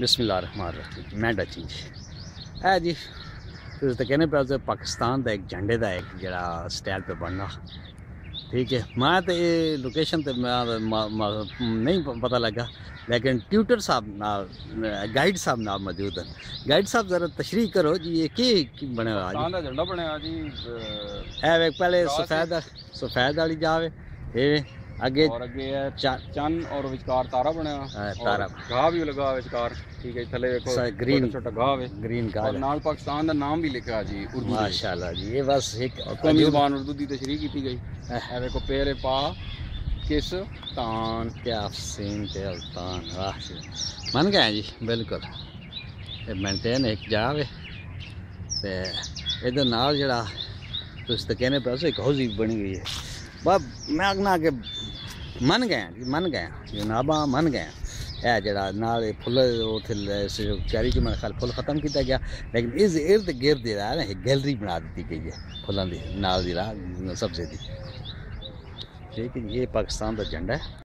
ਬਿਸਮਿਲ੍ਲਾਹਿਰਰਹਿਮਾਨਿਰਰਹੀਮ ਮੈਂ ਡੱਚੀ ਜੀ ਇਹ ਜੀ ਤੁਸੀਂ ਤਾਂ ਕਹਿੰਦੇ ਪਿਆ ਪਾਕਿਸਤਾਨ ਦਾ ਇੱਕ ਝੰਡੇ ਦਾ ਇੱਕ ਜਿਹੜਾ ਸਟਾਈਲ ਤੇ ਬਣਨਾ ਠੀਕ ਹੈ ਮੈਂ ਤੇ ਇਹ ਲੋਕੇਸ਼ਨ ਤੇ ਮੈਂ ਨਹੀਂ ਪਤਾ ਲੱਗਾ लेकिन ट्यूटर साहब नाल गाइड साहब नाल मौजूद हैं गाइड साहब जरा तशरी करो जी ये की बने हुआ जी झंडा बनया जी है वे पहले सफेद सफेद वाली जावे ये ਅੱਗੇ ਔਰ ਅੱਗੇ ਹੈ ਚੰਨ ਔਰ ਵਿਚਕਾਰ ਤਾਰਾ ਬਣਿਆ। ਤਾਰਾ। ਘਾਹ ਵੀ ਲਗਾ ਵਿਚਕਾਰ। ਠੀਕ ਹੈ ਥੱਲੇ ਵੇਖੋ ਗ੍ਰੀਨ ਛੋਟਾ ਘਾਹ ਹੈ ਗ੍ਰੀਨ ਘਾਹ ਔਰ ਨਾਲ ਪਾਕਿਸਤਾਨ ਦਾ ਨਾਮ ਵੀ ਲਿਖਿਆ ਜੀ ਉਰਦੂ ਮਾਸ਼ਾਅੱਲਾ ਜੀ ਇਹ ਬਸ ਇੱਕ ਕੌਮੀ ਜ਼ਬਾਨ ਉਰਦੂ ਦੀ ਤਸ਼ਰੀਹ ਕੀਤੀ ਗਈ। ਇਹ ਵੇਖੋ ਪੇਰੇ ਪਾ ਕਿਸ ਤਾਨ। ਕਿਆ ਸੀਨ ਤੇ ਤਾਨ ਵਾਹ ਮੰਨ ਗਏ ਜੀ ਬਿਲਕੁਲ। ਇਹ ਮੇਨਟੇਨ ਇੱਕ ਜਾਵੇ ਤੇ ਇਹਦੇ ਨਾਲ ਜਿਹੜਾ ਤੁਸੀਂ ਤਾਂ ਕਹਿੰਦੇ ਪਏ ਇੱਕ ਹੌਜ਼ੀ ਬਣੀ ਗਈ ਹੈ। ਬਾ ਮੈਂ ਅਗਨਾ ਕੇ मन गए मन गए जनाबा मन गए है जरा नाल फुल चैरी मेरे ख्याल फुल खत्म किया गया लेकिन इस इर्द गिर्द गैलरी बना दी गई है फुलों की नाल जरा सब्जे की ठीक है ये पाकिस्तान का झंडा है